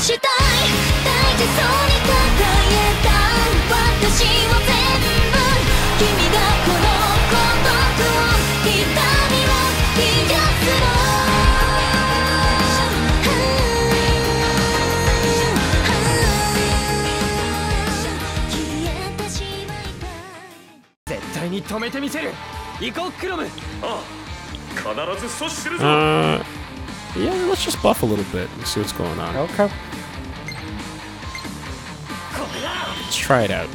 したい大事そうに抱えた私を全部君がこの孤独を痛みを癒すの消えてしまいたい絶対に止めてみせる行こうクロムああ必ず阻止するぞ Uh, yeah, let's just buff a little bit and see what's going on. Okay. Try it out.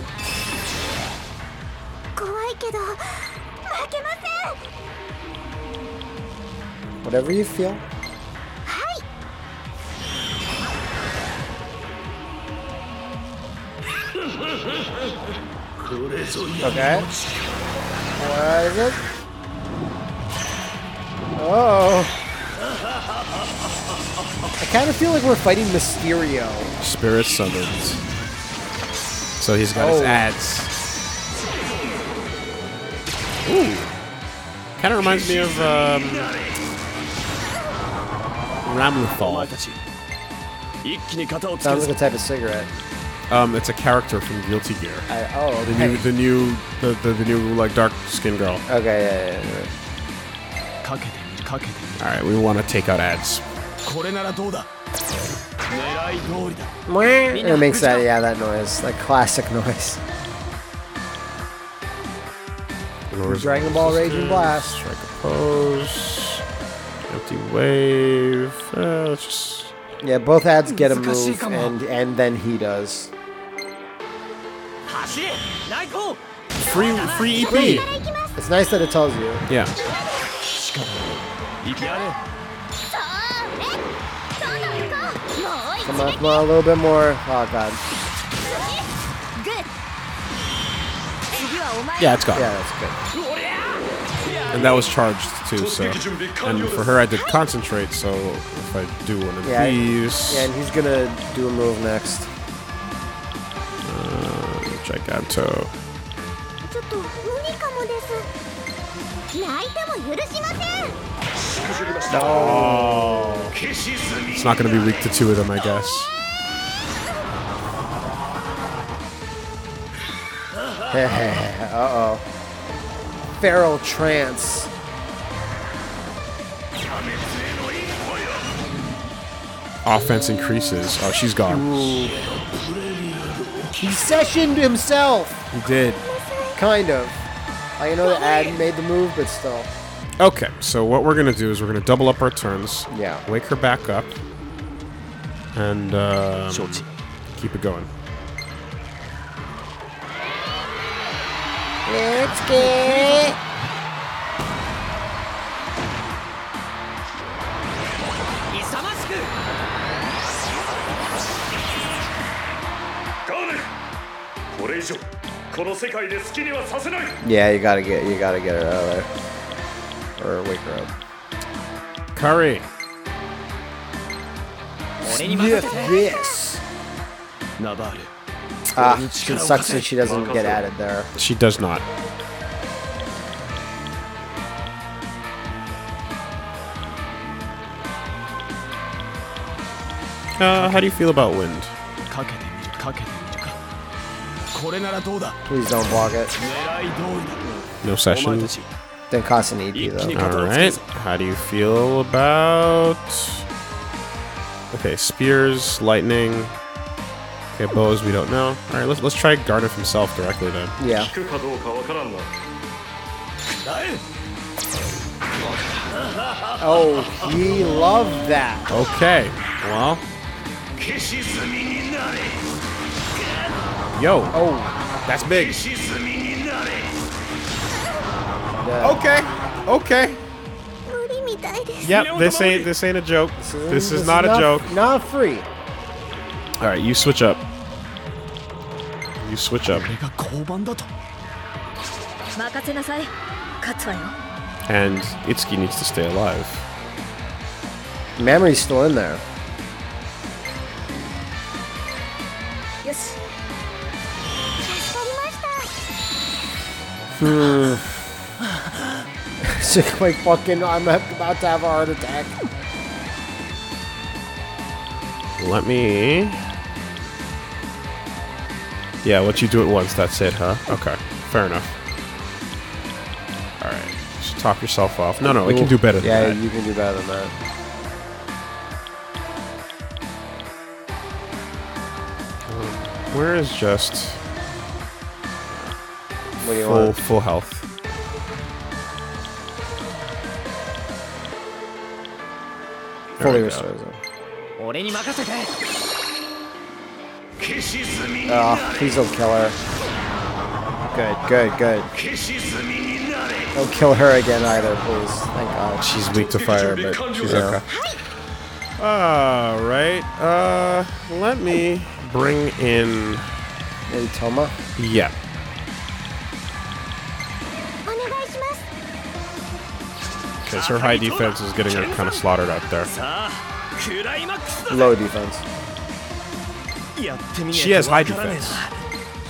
Whatever you feel. Okay. What is it? Oh. I kind of feel like we're fighting Mysterio. Spirit summons. So he's got oh. his ads. Ooh. Kind of reminds me of um, Ramlethal. Sounds like a type of cigarette. Um, it's a character from Guilty Gear. I, oh, okay. the new, the new, the, the, the new like dark skin girl. Okay, yeah, yeah, yeah. All right, we want to take out ads. It makes that, yeah, that noise. like classic noise. Dragon Ball Raging Blast. Strike a pose. Empty wave. Uh, just... Yeah, both ads get a move, and, and then he does. Free, free EP! It's nice that it tells you. Yeah. Come on, come on, a little bit more. Oh god. Yeah, it's gone. Yeah, that's good. And that was charged too, so. And for her, I did concentrate, so if I do one of yeah, these. Yeah, and he's gonna do a move next. Uh, Giganto. No. It's not going to be weak to two of them, I guess. uh oh. Feral trance. Offense increases. Oh, she's gone. Ooh. He sessioned himself. He did. Kind of. I know the ad made the move, but still. Okay, so what we're gonna do is we're gonna double up our turns. Yeah. Wake her back up. And um, keep it going. Let's get. Yeah, you gotta get you gotta get her out of there or wake her up. Curry. Sniff this. Nabaru. Ah, it sucks that she doesn't get added there. She does not. Uh, how do you feel about wind? Please don't block it. No session. That costs an EP though. All right. How do you feel about? Okay, spears, lightning. Okay, bows. We don't know. All right, let's let's try Garnet himself directly then. Yeah. Oh, he loved that. Okay. Well. Yo. Oh, that's big. Okay. Okay. Yep, this ain't this ain't a joke. This is, this is not a joke. Not free. All right, you switch up. You switch up. And Itsuki needs to stay alive. Memory's still in there. Yes. Hmm. It's like fucking, I'm about to have a heart attack. Let me. Yeah, let you do it once. That's it, huh? Okay, fair enough. All right, just top yourself off. No, no, we can do better. Yeah, that. you can do better than that. Where is just full full health? fully restores him. Oh, please don't kill her. Good, good, good. Don't kill her again either, please. Thank God. She's weak to fire, but she's yeah. okay. All right. Uh, let me bring in. In Touma? Yeah because her high defense is getting her kind of slaughtered out there. Low defense. She has high defense.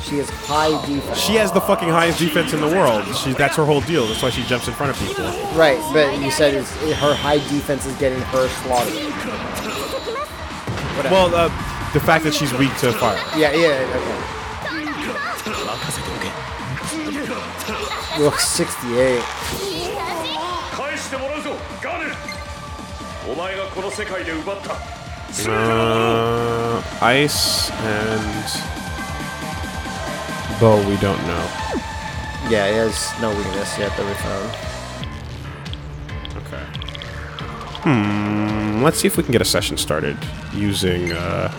She has high defense. She has the fucking highest defense in the world. She, that's her whole deal. That's why she jumps in front of people. Right, but you said her high defense is getting her slaughtered. Well, uh, the fact that she's weak to fire. Yeah, yeah, okay. Look, 68. Uh, ice and bow. We don't know. Yeah, he has no weakness yet that we found. Okay. Hmm. Let's see if we can get a session started using uh,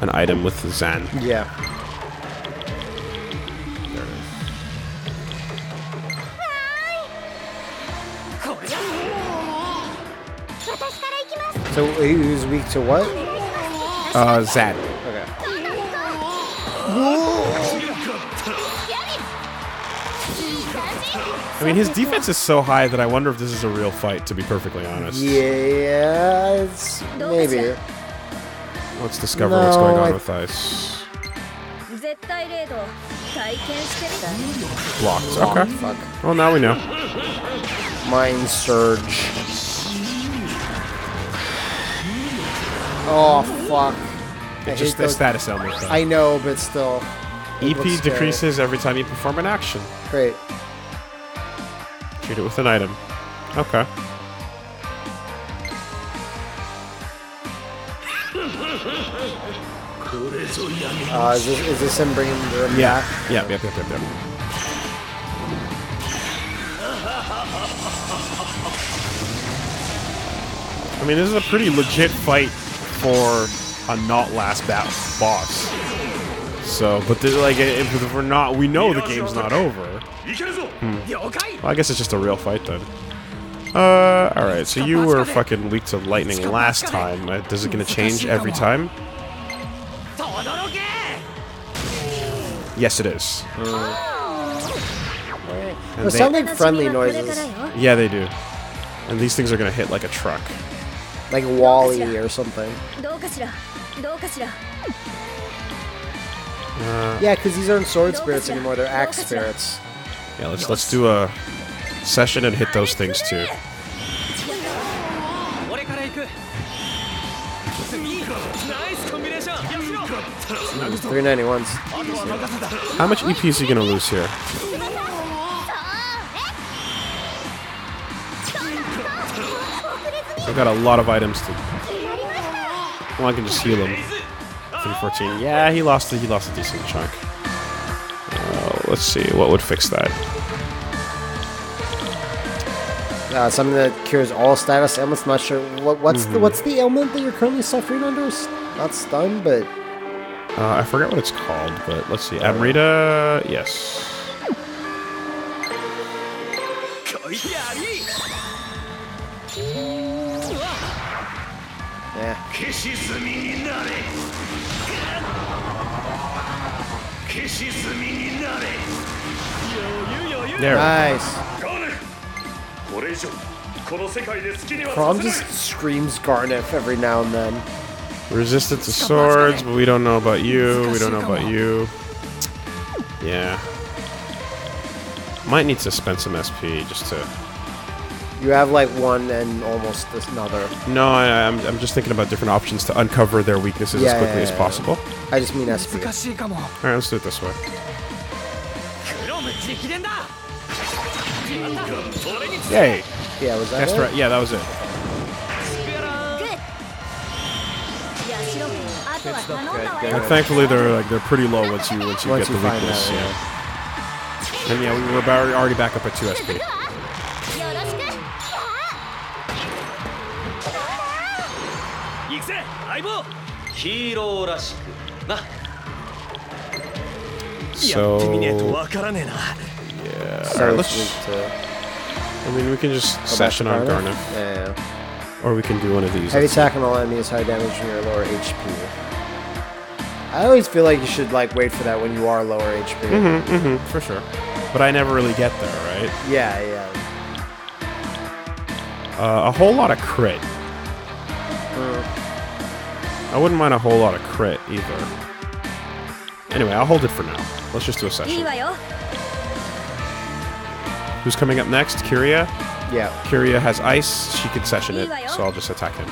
an item with Zan. Yeah. So who's weak to what? Uh, Zad. Okay. I mean, his defense is so high that I wonder if this is a real fight, to be perfectly honest. Yeah, it's maybe. Let's discover no, what's going on I... with Ice. Blocked. Okay. Oh, fuck. Well, now we know. Mind Surge. Oh fuck. I It's just the status element. though. I know, but still. EP scary. decreases every time you perform an action. Great. Treat it with an item. Okay. Uh, is this, is this him bringing the Yeah. back? Yeah. Yep. Yep. Yep. Yep. I mean, this is a pretty legit fight for a not last bat boss. So, but the, like, if, we're not, we know the game's not over. Hmm. Well, I guess it's just a real fight then. Uh, alright, so you were fucking weak to lightning last time. Uh, does is it gonna change every time? Yes, it is. Uh, they, sound like friendly noises. Yeah, they do. And these things are gonna hit like a truck. Like Wally or something. Uh, yeah, because these aren't sword spirits anymore, they're axe spirits. Yeah, let's let's do a session and hit those things too. Three ninety ones. How much EP is he gonna lose here? We've got a lot of items to. Well, I can just heal him. 314. Yeah, he lost. A, he lost a decent chunk. Uh, let's see what would fix that. Uh, something that cures all status ailments. Not sure what what's the what's the ailment that you're currently suffering under? Not stun, but Uh, I forget what it's called, but let's see. Amrita, yes. 消し済みになれ消し済みになれ余裕余裕 Nice. Chrom just screams Gharnef every now and then. Resisted to swords, but we don't know about you. We don't know about you. Yeah. Might need to spend some SP just to you have like one and almost another. No, I, am I'm, I'm just thinking about different options to uncover their weaknesses yeah, as quickly yeah, yeah, as possible. I just mean SP. Alright, let's do it this way. Hey, Yeah, was that That's it? right. Yeah, that was it. Good. Thankfully, they're like they're pretty low once you once you once get you the weakness. Yeah. And yeah, we were already back up at two SP. ヒーローらしくなやってみねえと So わからねえな yeah. So All right, it's let's. weak to I mean, we can just go back to session on Garnet. Garnet, Yeah, yeah. or we can do one of these. Heavy attack on all enemies, high damage when you're lower HP. I always feel like you should like wait for that when you are lower HP. Mm-hmm, for sure. But I never really get there, right? Yeah, yeah. Uh, a whole lot of crit. Uh, I wouldn't mind a whole lot of crit either. Anyway, I'll hold it for now. Let's just do a session. Who's coming up next? Kiria? Yeah. Kiria has ice. She can session it, so I'll just attack him.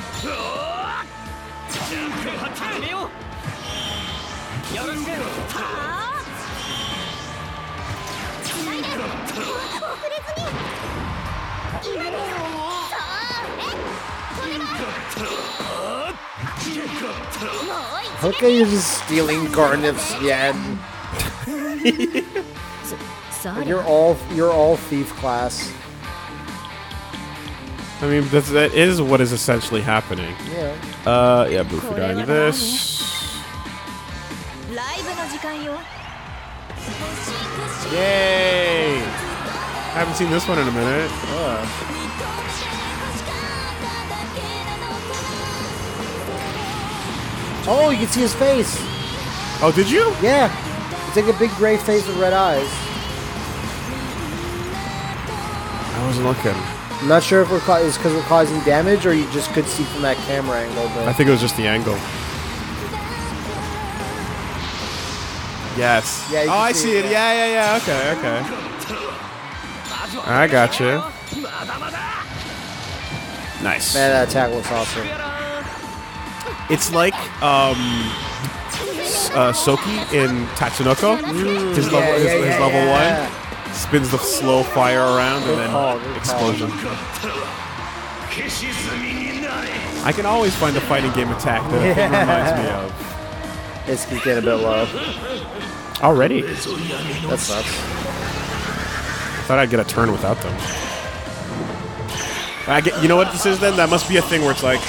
Okay, you're just stealing garnets, yen. you're all you're all thief class. I mean, that's, that is what is essentially happening. Yeah. Uh, yeah, Boo for this. Yay! I haven't seen this one in a minute. Uh. Oh, you can see his face. Oh, did you? Yeah. It's like a big gray face with red eyes. I wasn't looking. I'm not sure if we're ca- it's because we're causing damage or you just could see from that camera angle. But I think it was just the angle. Yes. Yeah, you oh, I see it. it. Yeah. yeah, yeah, Okay, okay. I got you. Nice. Man, that attack was awesome. It's like um, uh, Soki in Tatsunoko. his mm. level, his, his level one spins the slow fire around and then oh, explosion. I can always find a fighting game attack that reminds me of. It's getting a bit low. Already, That sucks. thought I'd get a turn without them. I get, you know what this is then? That must be a thing where it's like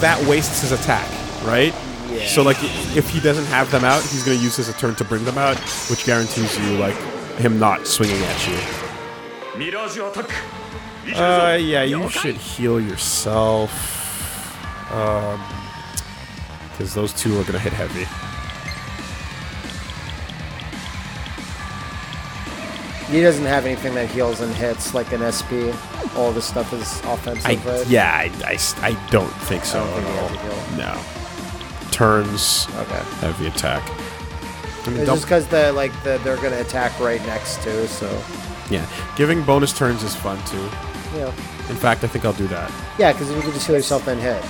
that wastes his attack right? Yeah. So like, if he doesn't have them out, he's gonna use his a turn to bring them out, which guarantees you like him not swinging at you. Uh, yeah, you should heal yourself. Um, because those two are gonna hit heavy. He doesn't have anything that heals and hits like an SP. All this stuff is offensive, I, right? Yeah, I, I, I don't think so don't think at all. No turns okay. of the attack. I mean, just because the like the, they're gonna attack right next to, so yeah, giving bonus turns is fun too. Yeah. In fact, I think I'll do that. Yeah, because you can just heal yourself and hit.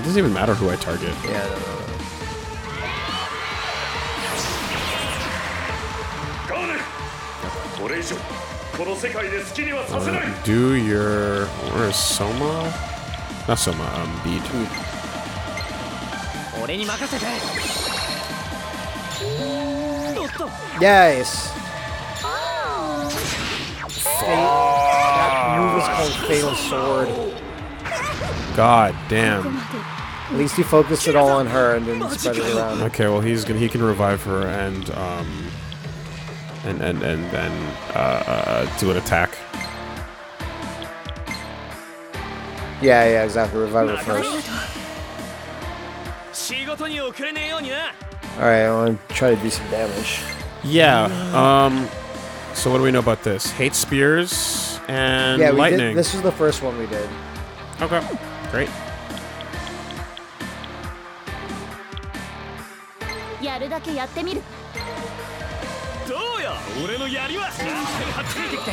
It doesn't even matter who I target. Yeah. No, no, no. Um, do your where is Soma? Not Soma. Um, Bead. 俺に任せておっと Yes. That move is called Fatal Sword. God damn. At least he focused it all on her and didn't spread it around. Okay, well he's gonna he can revive her and um and and and then uh, uh do an attack. Yeah, yeah, exactly. Revive her first. Alright, I want to try to do some damage. Yeah. Um. So what do we know about this? Hate spears and yeah, we lightning. Did, this was the first one we did. Okay. Great.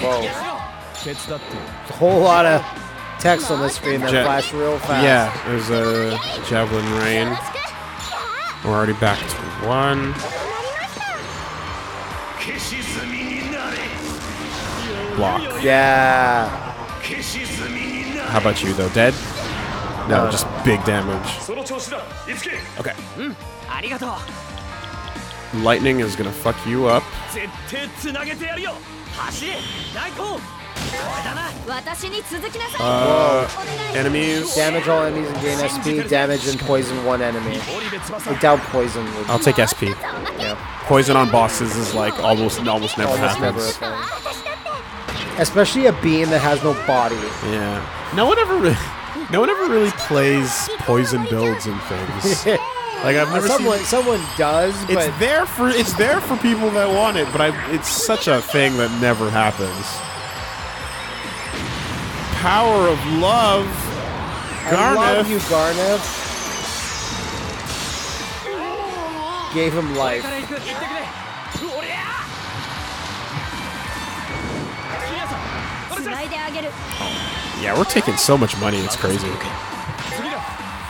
Whoa. A whole lot of text on the screen that flashed real fast. Yeah, there's a javelin rain. We're already back to one. Block. Yeah. How about you though? Dead? No, just big damage. Okay. Lightning is gonna fuck you up. Uh, enemies. Damage all enemies and gain SP. Damage and poison one enemy. I doubt poison would. I'll take SP. Yeah. Poison on bosses is like almost almost never almost happens. Never. Especially a beam that has no body. Yeah. No one ever. Really, no one ever really plays poison builds and things. Like I've never someone, seen. Someone does. it's there for it's there for people that want it, but I, it's such a thing that never happens power of love. Garneth. I love you, Garneth. Gave him life. Yeah, we're taking so much money, it's crazy.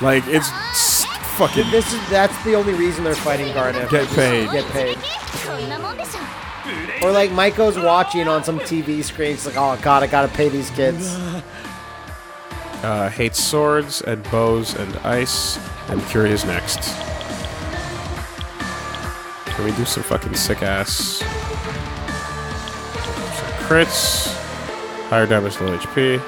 Like, it's fucking. This is, that's the only reason they're fighting Garnet. Get paid. Get paid. Or like Michael's watching on some TV screen. Like, oh god, I gotta pay these kids. Uh, hates swords and bows and ice. I'm curious next. Can we do some fucking sick ass? Some crits. Higher damage, low HP.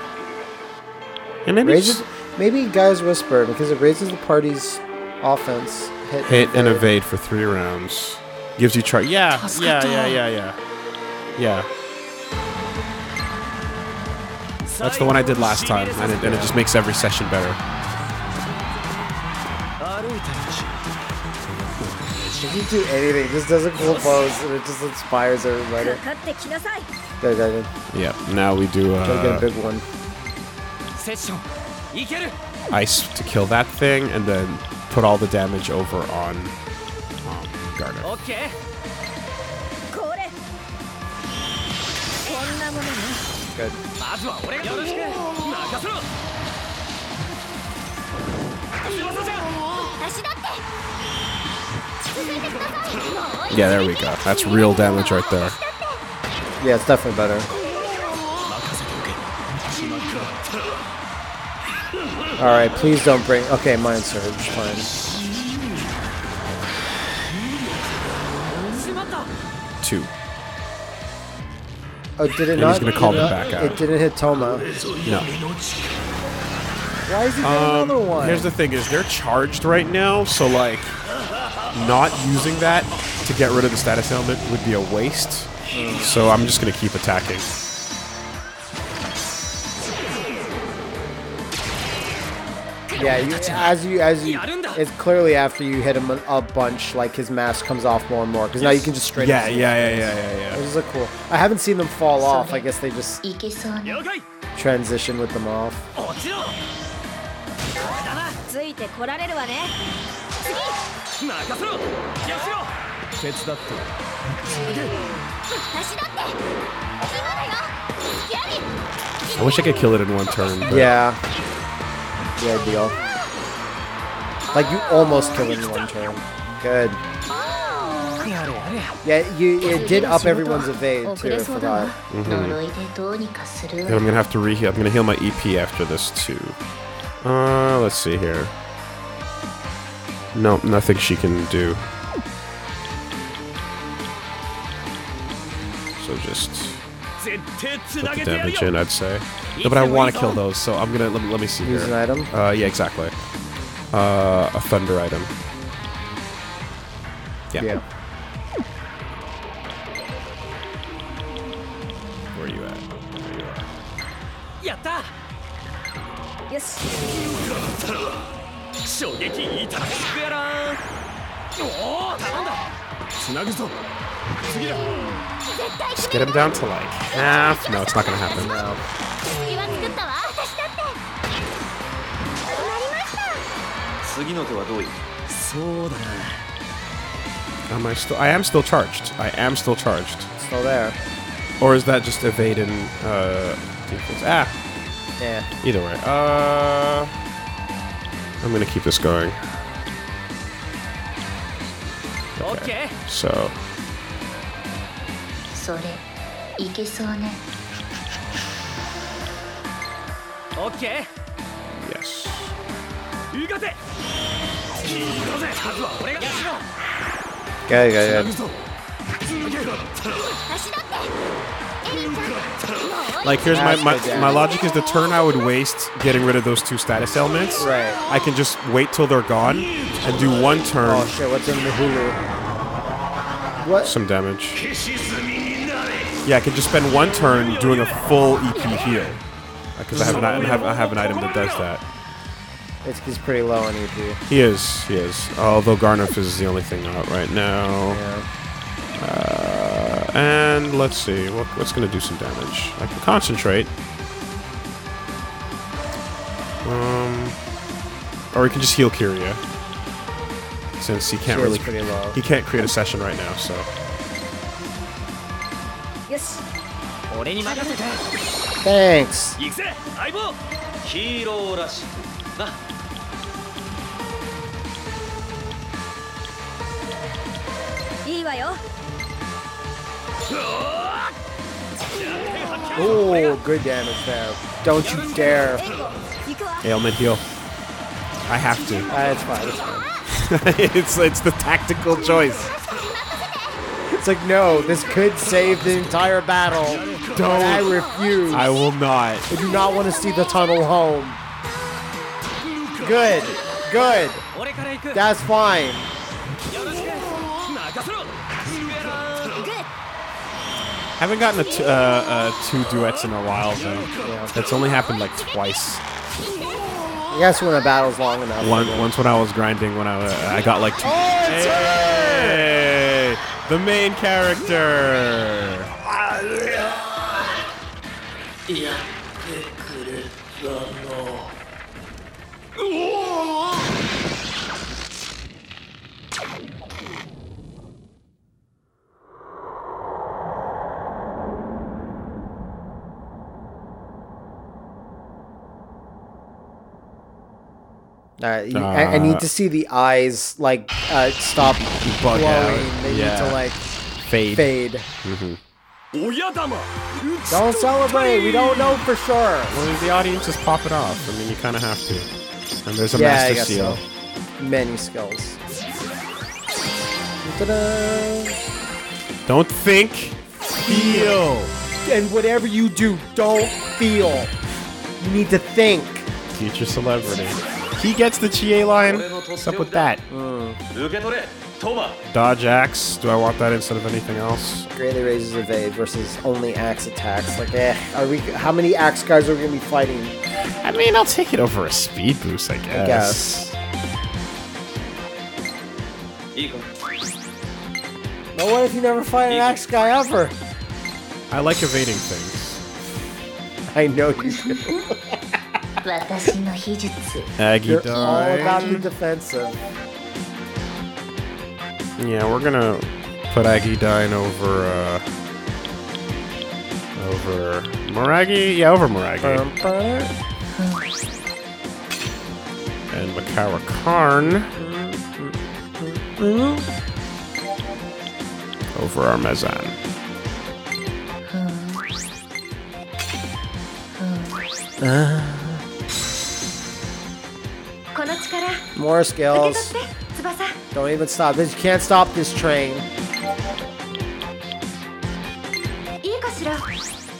And maybe raises, maybe guys whisper because it raises the party's offense. Hit, hit and evade. and evade for three rounds gives you charge. Yeah, yeah, yeah, yeah, yeah, yeah. That's the one I did last time, and it, and it just makes every session better. She can do anything. Just does a cool pose, and it just inspires everybody. Yeah. Now we do. Uh, a big one. Ice to kill that thing, and then put all the damage over on Garner. Okay. Good. Yeah, there we go. That's real damage right there. Yeah, it's definitely better. Alright, please don't break. Okay, mine surge. Fine. Two. Oh, did it And not? he's gonna call did them back out. It didn't hit Touma. No. Why is he Um, another one? here's the thing: is they're charged right now, so like, not using that to get rid of the status ailment would be a waste. So I'm just gonna keep attacking. yeah, you, as you as you, it's clearly after you hit him a bunch, like his mask comes off more and more because now you can just straight. Yeah, up yeah, yeah, yeah, yeah, yeah. This is a cool. I haven't seen them fall off. I guess they just transition with them off. Oh, I wish I could kill it in one turn. But... Yeah. Yeah, deal. Like, you almost kill in one turn. Good. Oh. Yeah, you it did up everyone's evade too. I forgot. Mm-hmm. I'm gonna have to re. I'm gonna heal my EP after this too. Uh, let's see here. No, nothing she can do. So just put the damage in, I'd say. No, but I want to kill those, so I'm gonna let me, let me see Use an item. Uh, yeah, exactly uh, a thunder item. Yeah. yeah. Where are you at? There you are. Yatta! Yes. Just get him down to like half. No, it's not gonna happen. No. 次の手はどういそうだな Am I still? I am still charged. I am still charged. Still there. Or is that just evade and uh, defense. Ah, Yeah. either way. Uh, I'm gonna keep this going. オッケー So それいけそうねオッケ yes. ー行かせ行くぜまずは俺が Good, good, 行 good. くぞ 私だって エリーちゃん Like here's my, That's my good damage. my logic is the turn I would waste getting rid of those two status elements. Right. I can just wait till they're gone and do one turn, Oh shit, what's in the Hulu? What? some damage. Yeah, I can just spend one turn doing a full EP heal. Because I have an I have, I have an item that does that. It's, he's pretty low on EP. He is, he is. Although Gharnef is the only thing out right now. Yeah. Uh, and let's see, what, what's going to do some damage? I can concentrate. Um, or we can just heal Kiria. Since he can't Shield's really, he can't create a session right now, so. Yes. Thanks. いいわよ Oh, good damage there. Don't you dare. 行くわ ailment heal. I have to. Ah, it's fine. It's fine. it's it's the tactical choice. It's like no, this could save the entire battle. Don't. I refuse. I will not. I do not want to see the tunnel home. Good. Good. 俺から行く That's fine. Haven't gotten a t- uh, uh, two duets in a while though. Yeah. That's only happened like twice. I guess when a battle's long enough. One once when I was grinding when I uh, I got like two. Hey, the main character. 'Alright, Uh, you- I, I need to see the eyes like uh, stop glowing. out. They Yeah. need to like Fade. fade. 親玉 Don't celebrate. We don't know for sure. Well, the audience just pop it off. I mean, you kind of have to. And there's a Yeah, I master guess seal. so. Many skills. Ta-da. Don't think, feel. And whatever you do, don't feel. You need to think. Future celebrity. He gets the Chie line. What's up with that? Mm. Dodge Axe. Do I want that instead of anything else? Greatly raises evade versus only axe attacks. Like, eh, are we? How many axe guys are we gonna be fighting? I mean, I'll take it over a speed boost, I guess. I guess. But what if you never fight an axe guy ever? I like evading things. I know you do. 私の秘術 Aggie You're all about the defensive. Yeah, we're gonna put Agidyne over uh over Maragi. Yeah, over Maragi. And Makara Karn over our Mazan. Uh. More skills. Don't even stop. You can't stop this train.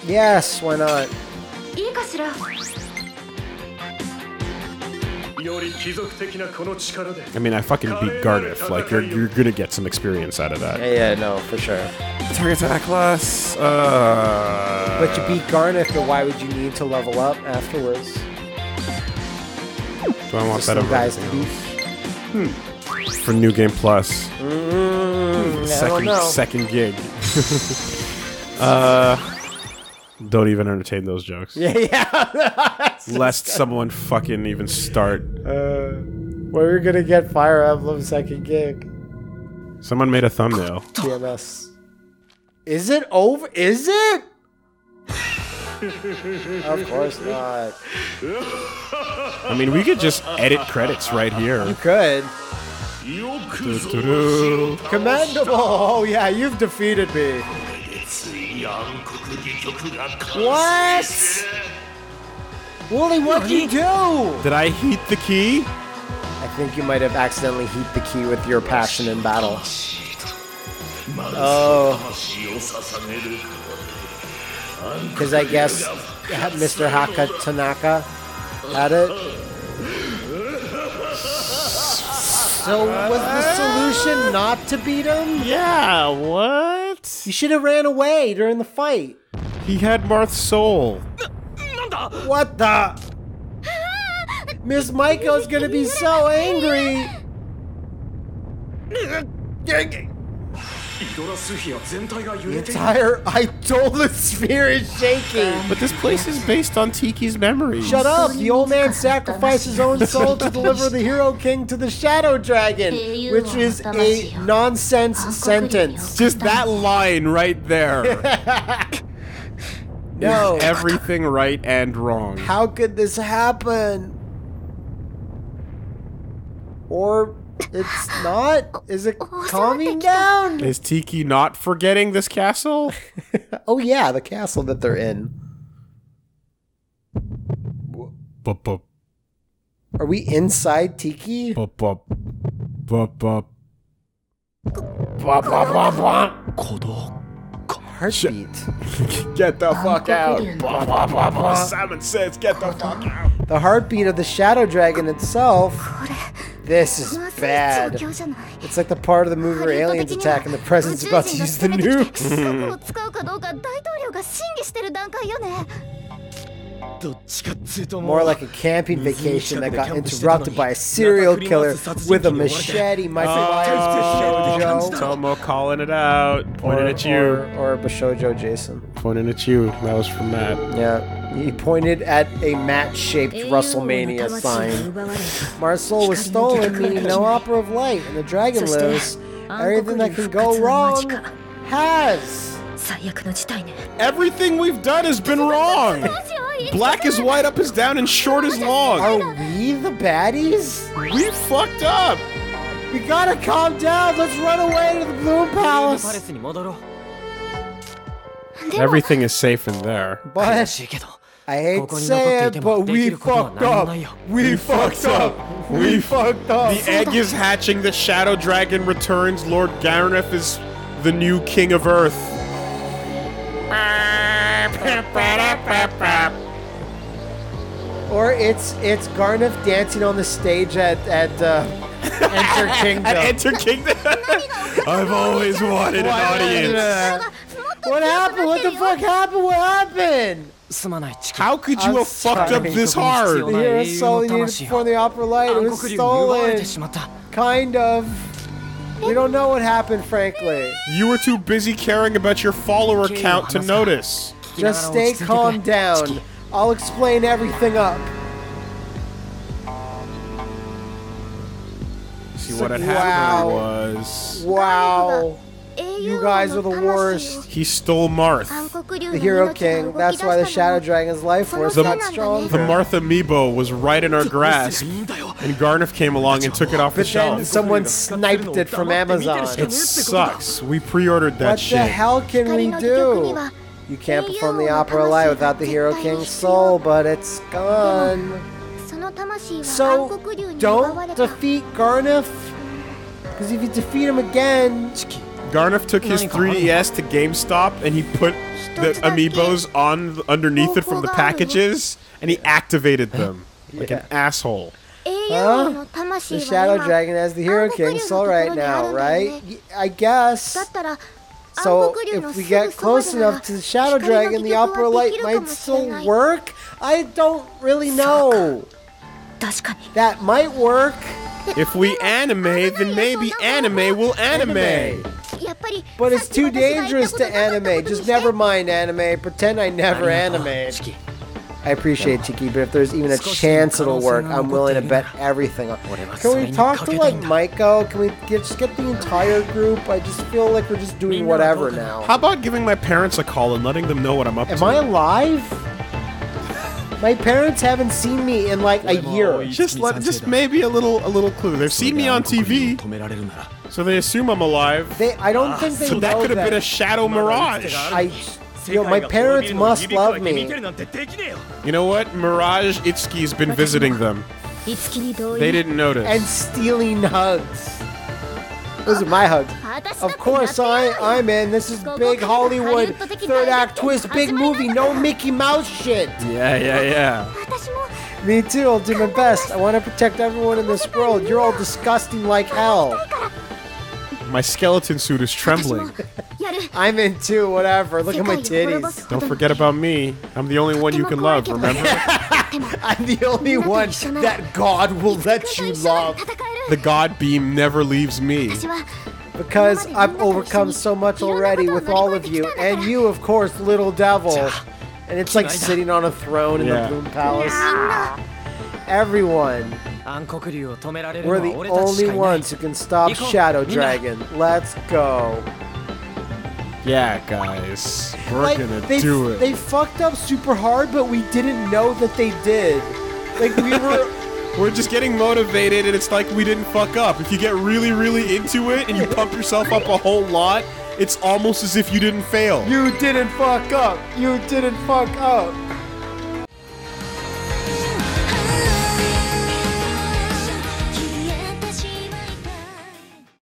Yes, why not? I mean, I fucking beat Gardiff. Like, you're, you're gonna get some experience out of that. Yeah, yeah no, for sure. Target Atlas. Uh... But you beat Gardiff, why would you need to level up afterwards? Do I want Just that some over guys to beat. else? For New Game Plus. Mm, second, second gig. uh, don't even entertain those jokes. Yeah, yeah. Lest someone fucking even start. uh, we're gonna get Fire Emblem second gig. Someone made a thumbnail. TMS. Is it over? Is it? of course not. I mean, we could just edit credits right here. You could. Do-do-do. Commendable! Oh, yeah, you've defeated me. What? Woolie, what did you do? Did I heat the key? I think you might have accidentally heat the key with your passion in battle. Oh because I guess Mr. Haka Tanaka had it. So was the solution not to beat him? Yeah, what? You should have ran away during the fight. He had Marth's soul. What the? Miss Maiko's gonna be so angry! The entire the sphere is shaking. But this place is based on Tiki's memories. Shut up! The old man sacrificed his own soul to deliver the Hero King to the Shadow Dragon, which is a nonsense sentence. Just that line right there. no. Everything right and wrong. How could this happen? Or it's not. Is it calming down? Is Tiki not forgetting this castle? oh yeah, the castle that they're in. Bup, bup. Are we inside Tiki? Bup, bup. Bup, bup. Bup, bup, bup, bup. Heartbeat. get the fuck out. Simon says, get the fuck out. The heartbeat of the shadow dragon itself. This is bad. It's like the part of the movie where aliens attack and the president's about to use the nuke. More like a camping vacation that got interrupted by a serial killer with a machete. My oh, Tomo calling it out. Pointing or, at you. Or, or Bashojo Jason. Pointing at you. That was from that. Yeah. He pointed at a mat-shaped WrestleMania sign. Marcel was stolen, meaning no opera of light, and the dragon lives. Everything that can go wrong has. Everything we've done has been wrong. Black is white, up is down, and short is long. Are we the baddies? We fucked up. We gotta calm down. Let's run away to the Bloom Palace. Everything is safe in there. But I hate to say it, but we fucked up. We fucked up. We fucked up. The egg is hatching. The shadow dragon returns. Lord Garneth is the new king of Earth. Or it's it's Garneth dancing on the stage at at uh, Enter Kingdom. at Enter Kingdom. I've always wanted an audience. what happened? What the fuck happened? What happened? How could you have fucked up this hard? Here is all you needed for the opera light. It was stolen. Kind of. We don't know what happened, frankly. You were too busy caring about your follower count to notice. Just stay calm down. I'll explain everything up. See what had wow. happened was. Wow. You guys are the worst. He stole Marth. The Hero King. That's why the Shadow Dragon's life force the, got strong. The Marth amiibo was right in our grasp, and Gharnef came along and took it off the shelf. someone sniped it from Amazon. It sucks. We pre-ordered that what shit. What the hell can we do? You can't perform the opera live without the Hero King's soul, but it's gone. So, don't defeat Gharnef. Because if you defeat him again, Gharnef took his 3DS to GameStop and he put the amiibos on underneath oh, it from the packages and he activated them like an asshole. Well, the Shadow Dragon has the Hero King soul right now, right? I guess. So if we get close enough to the Shadow Dragon, the opera light might still work. I don't really know. That might work. If we anime, then maybe anime will anime. But it's too dangerous to anime. Just never mind anime. Pretend I never animate. I appreciate Tiki, but if there's even a chance it'll work, I'm willing to bet everything on. Can we talk to like Maiko? Can we get, just get the entire group? I just feel like we're just doing whatever now. How about giving my parents a call and letting them know what I'm up Am to? Am I alive? My parents haven't seen me in like a year. Just let, just maybe a little, a little clue. They've seen me on TV. So they assume I'm alive. They, I don't think they So that could have been a shadow mirage. I, you know, my parents must love me. You know what? Mirage Itsuki's been visiting them. They didn't notice. And stealing hugs. Those are my hugs. Of course, I, I'm in. This is big Hollywood third act twist, big movie, no Mickey Mouse shit. yeah, yeah, yeah. Me too, I'll do my best. I want to protect everyone in this world. You're all disgusting like hell. My skeleton suit is trembling. I'm in too, whatever. Look at my titties. Don't forget about me. I'm the only one you can love, remember? I'm the only one that God will let you love. The God beam never leaves me. Because I've overcome so much already with all of you, and you, of course, little devil. And it's like sitting on a throne in yeah. the Bloom Palace. Everyone. We're the only ones who can stop Shadow Dragon. Let's go. Yeah, guys. We're like, gonna they, do it. They fucked up super hard, but we didn't know that they did. Like, we were. We're just getting motivated, and it's like we didn't fuck up. If you get really, really into it and you pump yourself up a whole lot, it's almost as if you didn't fail. You didn't fuck up. You didn't fuck up.